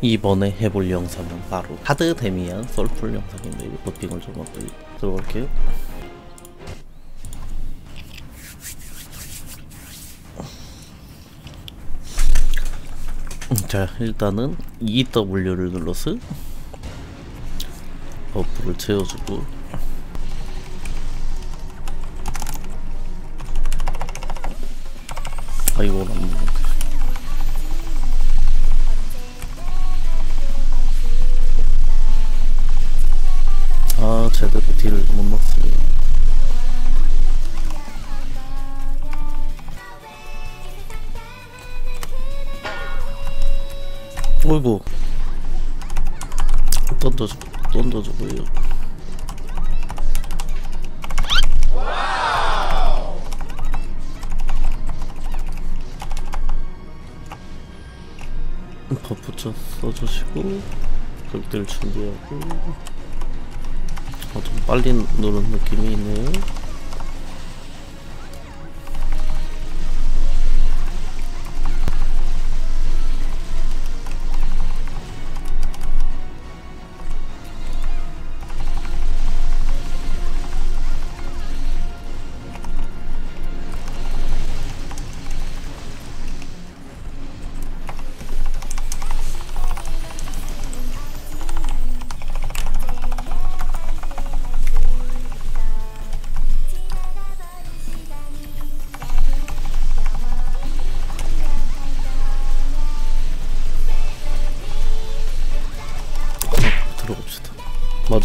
이번에 해볼 영상은 바로 하드 데미안 솔플 영상인데 buffing을 좀 하고 들어갈게요. 음, 자 일단은 EW를 눌러서 buff를 채워주고. 아 이건 안 되는데 아. 제대로 딜을 못 넣었어요. 어이구. 던져주고 던져주고요. 버프쳐 써주시고 극딜 준비하고. 어, 좀 빨리 누른 느낌이 있네요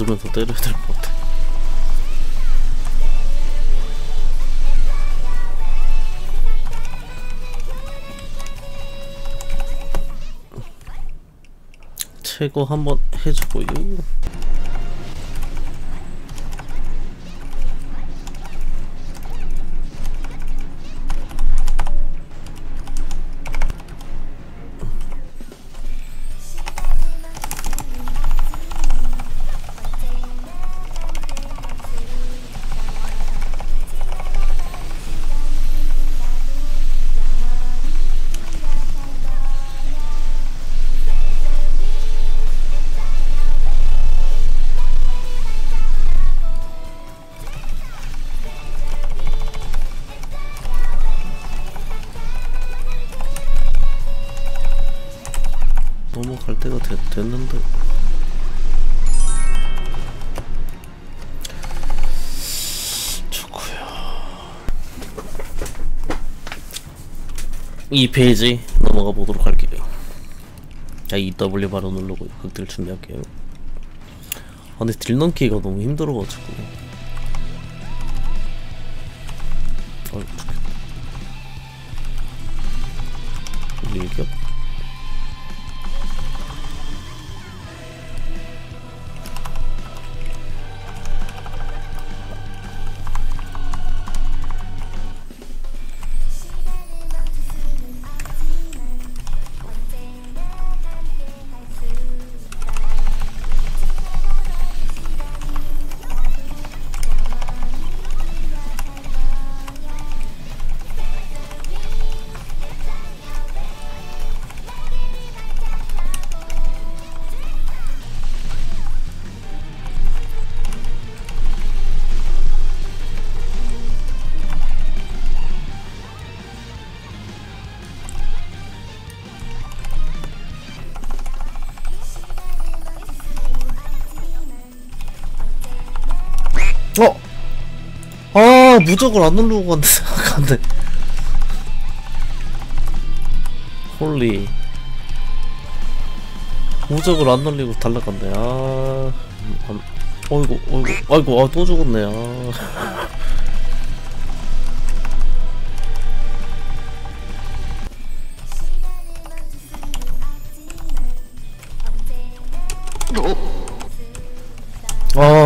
맞으면서 때려야 될 것 같아. 최고 한번 해주고요 넘어갈 때가 됐, 됐는데. 이 페이지 넘어가 보도록 할게요. 자 EW 바로 누르고 극딜 준비할게요. 아 근데 딜 넣기가 너무 힘들어가지고. 아이고 죽 무적을 안 누르고 갔는데. 갔네 홀리. 무적을 안 눌리고 달라갔네 아 음, 어이구 어이구 아이고 아, 또 죽었네. 아. 아,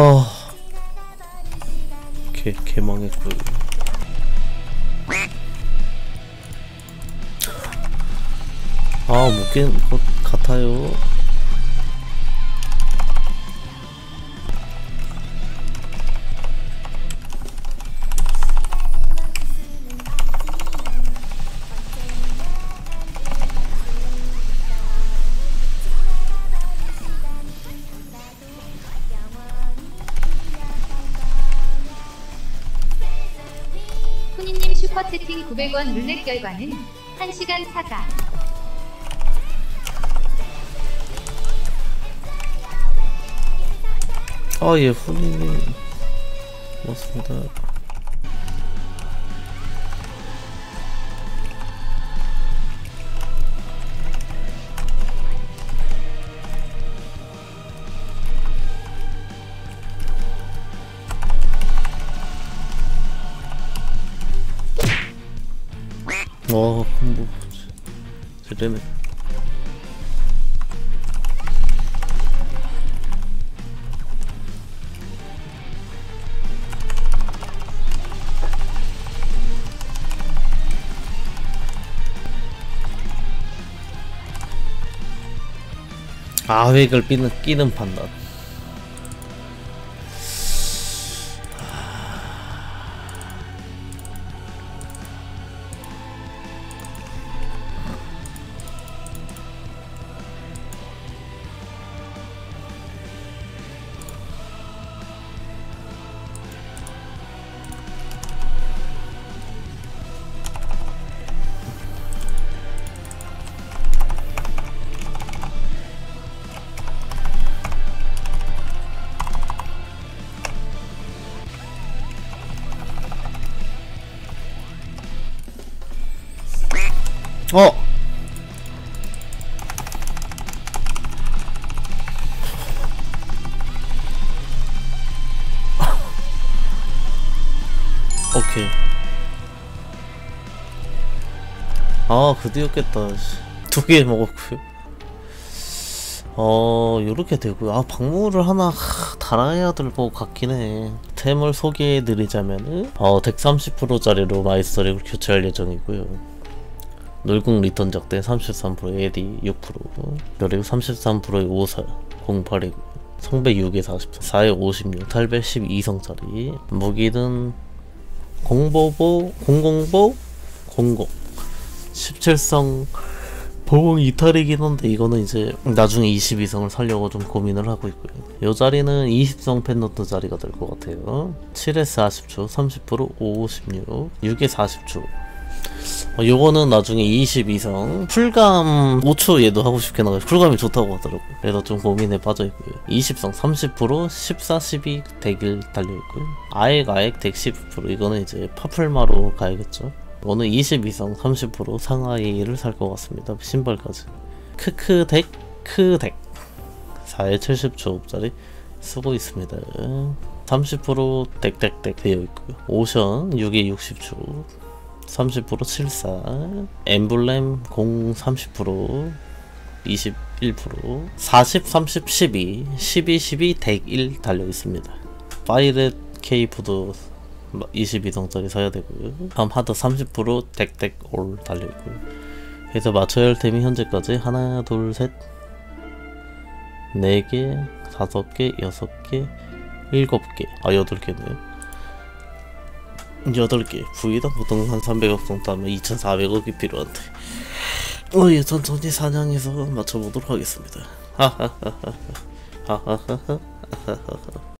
개 개망했고. 아, 못깬 것 같아요. 슈퍼채팅 900원 룰렛 결과는 1시간 사가. 아예 훈이님 고맙습니다 와 콤보 제대네. 아획을 끼는, 끼는 판단 어! 오케이. 아 그디였겠다. 두 개 먹었고요. 어 요렇게 되고요. 아 박물을 하나 하, 달아야 될 것 같긴 해. 템을 소개해드리자면은 어, 덱 30%짜리로 마이스터릭을 교체할 예정이고요 놀궁 리턴 적대 33% AD 6% 그리고 33%의 54 08이고 성배 6에 44 4에 56 탈배 12성짜리. 무기는 공보보 공공보 공공. 17성 보공 이탈이긴 한데 이거는 이제 나중에 22성을 살려고 좀 고민을 하고 있고요. 요 자리는 20성 펜노트 자리가 될 것 같아요. 7에 40초 30% 56 6에 40초 어, 요거는 나중에 22성 풀감 5초 얘도 하고 싶게 나가지고 풀감이 좋다고 하더라고. 그래서 좀 고민에 빠져있고요. 20성 30% 14, 12 덱일 달려있고요. 아액 아액 덱12% 이거는 이제 파풀마로 가야겠죠. 이거는 22성 30% 상하이를 살 것 같습니다. 신발까지. 크크 덱 크덱. 4에 70초짜리 쓰고 있습니다. 30% 덱덱덱 되어 있고요. 오션 6에 60초 30% 74 엠블렘 0 30% 21% 40 30 12 12 12덱1 달려 있습니다. 파이렛 케이프도 22성짜리 사야 되고요. 다음 하드 30% 덱덱 올 달려 있고요. 그래서 맞춰야 할 템이 현재까지 하나 둘셋 4개 5개 6개 7개 아 8개네요 8개 부위당 보통 한 300억 정도 하면 2400억이 필요한데. 어, 예, 천천히 사냥해서 맞춰보도록 하겠습니다. 하하하하 하하하하